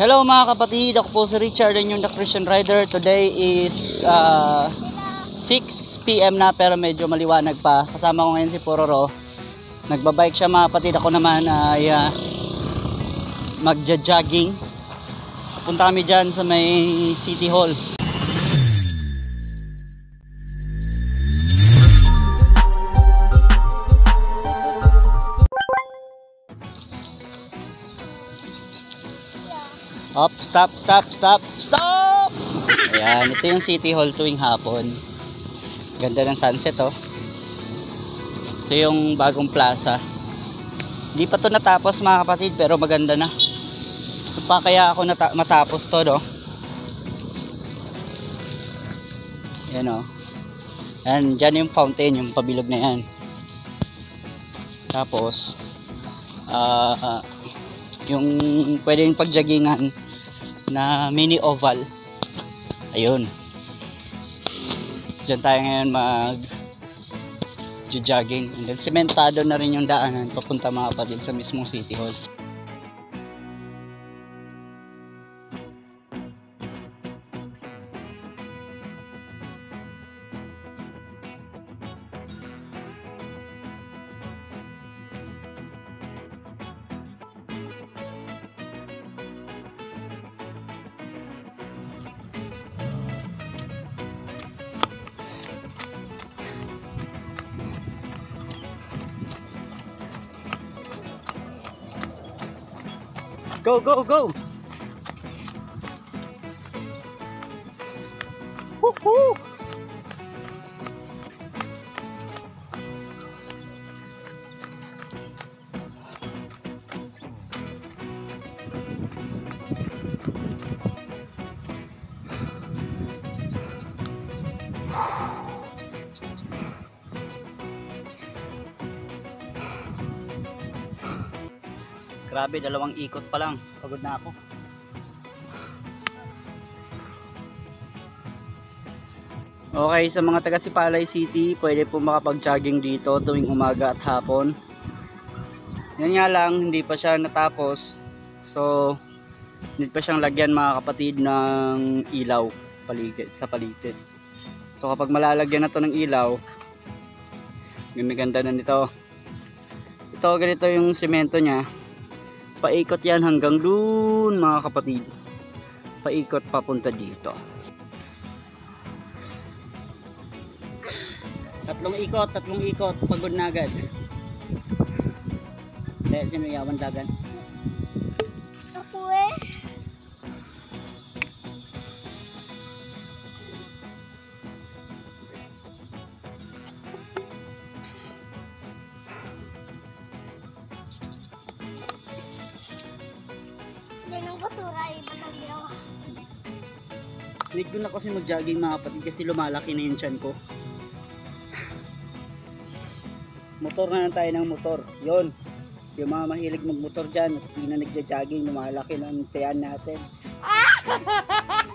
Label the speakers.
Speaker 1: Hello mga kapatid, ako po si Richard and yung The Christian Rider. Today is uh, 6pm na pero medyo maliwanag pa. Kasama ko ngayon si Pororo. Nagbabike siya mga kapatid. Ako naman ay uh, magja-jogging. Punta kami dyan sa may City Hall. Up, stop, stop, stop, stop! Ayan, ito yung City Hall tuwing hapon. Ganda ng sunset, oh. Ito yung bagong plaza. Hindi pa to natapos mga kapatid, pero maganda na. Ito pa kaya ako matapos to, no? Ayan, oh. Ayan, dyan yung fountain, yung pabilog na yan. Tapos, ah, yung pwedeng pagjagingan na mini oval. Ayun. Dyan tayo ngayon mag jogging and then sementado na rin yung daanan papunta mga kapatid sa mismong city hall go go go Woohoo! Grabe, dalawang ikot pa lang. Pagod na ako. Okay, sa mga taga Sipalay City, pwede po makapag-jogging dito tuwing umaga at hapon. Yan nga lang, hindi pa siya natapos. So, need pa siyang lagyan mga kapatid ng ilaw paligid, sa paligid. So, kapag malalagyan na to ng ilaw, gumiganda na nito. Ito, ganito yung semento niya paikot yan hanggang dun mga kapatid. Paikot papunta dito. Tatlong ikot tatlong ikot. Pagod na agad. Dahil sino yawan dagan
Speaker 2: Hindi nang basura, iba ng yawa.
Speaker 1: need ko na kasi mag jogging mga kapatid kasi lumalaki na yung tiyan ko. Motor na lang tayo ng motor. Yon yung mga mahilig magmotor dyan at di na nagja-jogging lumalaki na ang tiyan natin